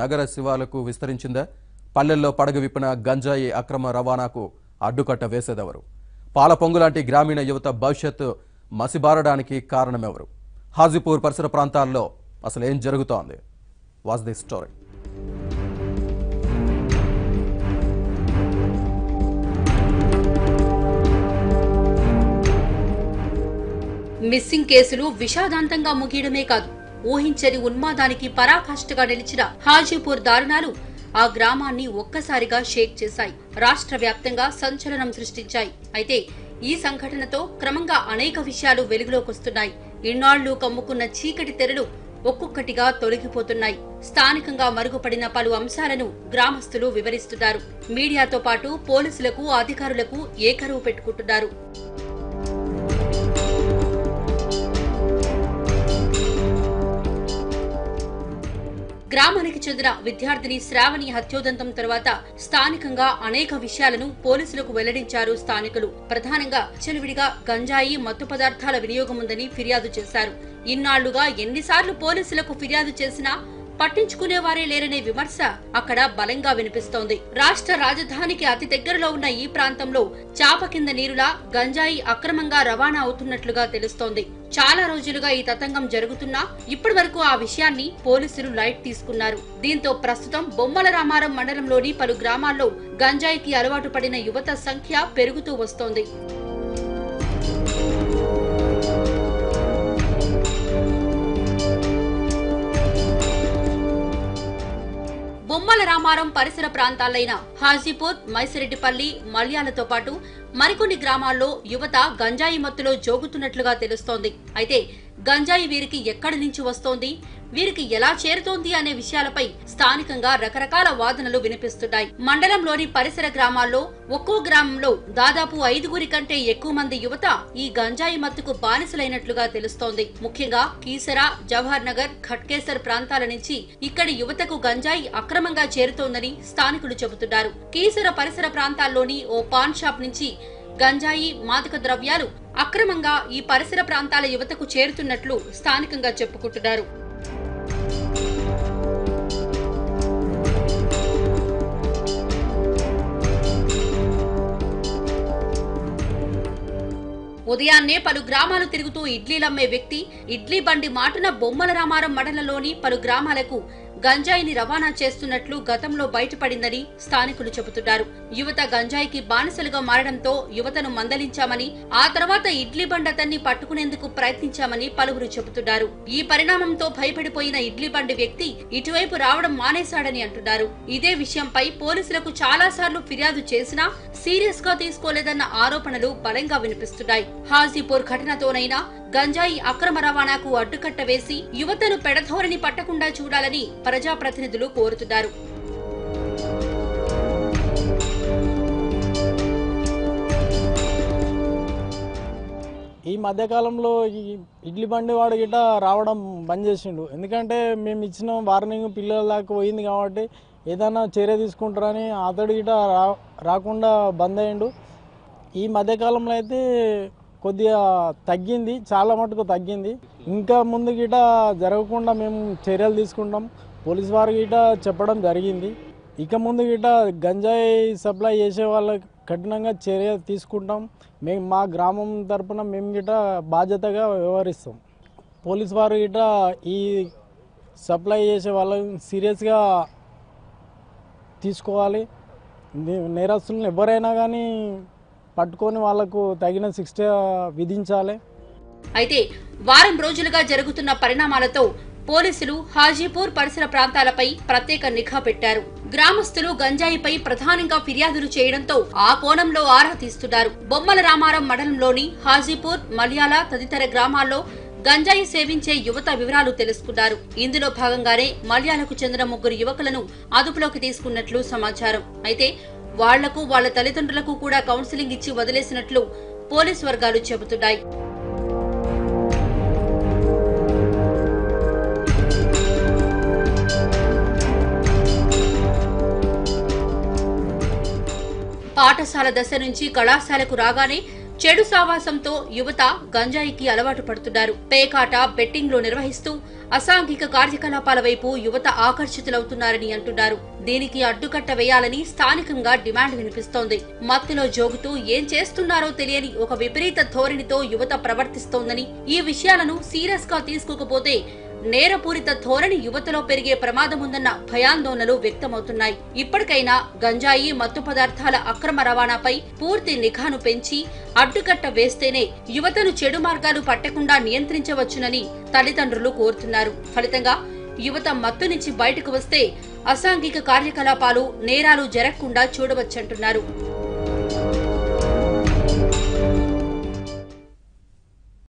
నగర శివాలకు విస్తరించిందా? పల్లెల్లో పడగ విప్పిన గంజాయి అక్రమ రవాణాకు అడ్డుకట్ట వేసేదెవరు? పాల పొంగులాంటి గ్రామీణ యువత భవిష్యత్తు మసిబారడానికి కారణమెవరు? హాజీపూర్ పరిసర ప్రాంతాల్లో అసలు ఏం జరుగుతోంది? Was the story. మిస్సింగ్ కేసులు విషాదాంతంగా ముగియడమే కాదు. ఊహించని ఉన్మాదానికి పరాకాష్ఠగా నిలిచిన హాజీపూర్ దారుణాలు ఆ గ్రామాన్ని ఒక్కసారిగా షేక్ చేశాయి. రాష్ట్ర వ్యాప్తంగా సంచలనం సృష్టించాయి. అయితే ఈ సంఘటనతో క్రమంగా అనేక విషయాలు వెలుగులోకొస్తున్నాయి. ఇన్నాళ్ళు కమ్ముకున్న చీకటి తెరలు ఒక్కొక్కటిగా తొలగిపోతున్నాయి. స్థానికంగా మరుగుపడిన పలు అంశాలను గ్రామస్తులు వివరిస్తున్నారు. మీడియాతో పాటు పోలీసులకు అధికారులకు ఏకరువు పెట్టుకుంటున్నారు. గ్రామానికి చెందిన విద్యార్థిని శ్రావణి హత్యోదంతం తర్వాత స్థానికంగా అనేక విషయాలను పోలీసులకు వెల్లడించారు స్థానికులు. ప్రధానంగా చెలువిడిగా గంజాయి మత్తు పదార్థాల వినియోగం ఉందని ఫిర్యాదు చేశారు. ఇన్నాళ్ళుగా ఎన్నిసార్లు పోలీసులకు ఫిర్యాదు చేసినా పట్టించుకునేవారే లేరనే విమర్శ అక్కడ బలంగా వినిపిస్తోంది. రాష్ట్ర రాజధానికి అతి దగ్గరలో ఉన్న ఈ ప్రాంతంలో చాప కింద నీరులా గంజాయి అక్రమంగా రవాణా అవుతున్నట్లుగా తెలుస్తోంది. చాలా రోజులుగా ఈ తతంగం జరుగుతున్నా ఇప్పటి వరకు ఆ విషయాన్ని పోలీసులు లైట్ తీసుకున్నారు. దీంతో ప్రస్తుతం బొమ్మల రామారం మండలంలోని పలు గ్రామాల్లో గంజాయికి అలవాటు పడిన యువత సంఖ్య పెరుగుతూ వస్తోంది. బొమ్మల రామారం పరిసర ప్రాంతాలైన హాజీపూర్ మైసిరెడ్డిపల్లి మల్యాలతో పాటు మరికొన్ని గ్రామాల్లో యువత గంజాయి మత్తులో జోగుతున్నట్లుగా తెలుస్తోంది. అయితే గంజాయి వీరికి ఎక్కడి నుంచి వస్తోంది? వీరికి ఎలా చేరుతోంది అనే విషయాలపై స్థానికంగా రకరకాల వాదనలు వినిపిస్తున్నాయి మండలంలోని పరిసర గ్రామాల్లో ఒక్కో గ్రామంలో దాదాపు ఐదుగురి కంటే ఎక్కువ మంది యువత ఈ గంజాయి మత్తుకు బానిసలైనట్లుగా తెలుస్తోంది. ముఖ్యంగా కీసరా జవహర్ నగర్ ఖట్కేసర్ ప్రాంతాల నుంచి ఇక్కడి యువతకు గంజాయి అక్రమంగా చేరుతోందని స్థానికులు చెబుతున్నారు. కీసర పరిసర ప్రాంతాల్లోని ఓ పాన్ షాప్ నుంచి గంజాయి మాదక ద్రవ్యాలు అక్రమంగా ఈ పరిసర ప్రాంతాల యువతకు చేరుతున్నట్లు స్థానికంగా చెప్పుకుంటున్నారు. ఉదయాన్నే పలు గ్రామాలు తిరుగుతూ ఇడ్లీలమ్మే వ్యక్తి ఇడ్లీ బండి మాటున బొమ్మల రామారం మండలంలోని పలు గ్రామాలకు గంజాయిని రవాణా చేస్తున్నట్లు గతంలో బయటపడిందని స్థానికులు చెబుతున్నారు. యువత గంజాయికి బానిసలుగా మారడంతో యువతను మందలించామని ఆ తర్వాత ఇడ్లీ బండ తన్ని పట్టుకునేందుకు ప్రయత్నించామని పలువురు చెబుతున్నారు. ఈ పరిణామంతో భయపడిపోయిన ఇడ్లీ బండి వ్యక్తి ఇటువైపు రావడం మానేశాడని అంటున్నారు. ఇదే విషయంపై పోలీసులకు చాలా సార్లు ఫిర్యాదు చేసినా సీరియస్గా తీసుకోలేదన్న ఆరోపణలు బలంగా వినిపిస్తున్నాయి. హాజీపూర్ ఘటనతోనైనా గంజాయి అక్రమ రవాణాకు అడ్డుకట్ట వేసి యువతను పెడధోరణి పట్టకుండా చూడాలని ప్రజాప్రతినిధులు కోరుతున్నారు. ఈ మధ్యకాలంలో ఈ ఇడ్లీ బండి వాడు గిట్ట రావడం బంద్ చేసిండు. ఎందుకంటే మేము ఇచ్చిన వార్నింగ్ పిల్లల దాకా పోయింది కాబట్టి ఏదైనా చర్య తీసుకుంటారని అతడు గిట రా రాకుండా బంద్ అయ్యిండు ఈ మధ్యకాలంలో అయితే కొద్దిగా తగ్గింది చాలా మటుకు తగ్గింది. ఇంకా ముందు గిట జరగకుండా మేము చర్యలు తీసుకుంటాం. పోలీస్ వారి గిట చెప్పడం జరిగింది. ఇక ముందు గిట గంజాయి సప్లై చేసే వాళ్ళకి కఠినంగా చర్య తీసుకుంటాం. మేము మా గ్రామం తరపున మేము గిట బాధ్యతగా వ్యవహరిస్తాం. పోలీస్ వారు గిట ఈ సప్లై చేసే వాళ్ళని సీరియస్గా తీసుకోవాలి. నే- నేరస్తులను ఎవరైనా కానీ పట్టుకొని వాళ్ళకు తగిన శిక్ష విధించాలి. అయితే వారం రోజులుగా జరుగుతున్న పరిణామాలతో పోలీసులు హాజీపూర్ పరిసర ప్రాంతాలపై ప్రత్యేక నిఘా పెట్టారు. గ్రామస్తులు గంజాయిపై ప్రధానంగా ఫిర్యాదులు చేయడంతో ఆ కోణంలో ఆరా తీస్తున్నారు. బొమ్మల రామారం మండలంలోని హాజీపూర్ మల్యాల తదితర గ్రామాల్లో గంజాయి సేవించే యువత వివరాలు తెలుసుకున్నారు. ఇందులో భాగంగానే మల్యాలకు చెందిన ముగ్గురు యువకులను అదుపులోకి తీసుకున్నట్లు సమాచారం. అయితే వాళ్ళకు వాళ్ళ తల్లిదండ్రులకు కూడా కౌన్సిలింగ్ ఇచ్చి వదిలేసినట్లు పోలీస్ వర్గాలు చెబుతున్నాయి. పాఠశాల దశ నుంచి కళాశాలకు రాగానే చెడు సావాసంతో యువత గంజాయికి అలవాటు పడుతున్నారు. పేకాట బెట్టింగ్లు నిర్వహిస్తూ అసాంఘిక కార్యకలాపాల వైపు యువత ఆకర్షితులవుతున్నారని అంటున్నారు. దీనికి అడ్డుకట్ట వేయాలని స్థానికంగా డిమాండ్ వినిపిస్తోంది. మత్తులో జోగుతూ ఏం చేస్తున్నారో తెలియని ఒక విపరీత ధోరణితో యువత ప్రవర్తిస్తోందని ఈ విషయాలను సీరియస్గా తీసుకోకపోతే నేరపూరిత ధోరణి యువతలో పెరిగే ప్రమాదముందన్న భయాందోళనలు వ్యక్తమవుతున్నాయి. ఇప్పటికైనా గంజాయి మత్తు పదార్థాల అక్రమ రవాణాపై పూర్తి నిఘాను పెంచి అడ్డుకట్ట వేస్తేనే యువతను చెడు మార్గాలు పట్టకుండా నియంత్రించవచ్చునని తల్లిదండ్రులు కోరుతున్నారు. ఫలితంగా యువత మత్తు నుంచి బయటకు వస్తే అసాంఘిక కార్యకలాపాలు నేరాలు జరగకుండా చూడవచ్చంటున్నారు.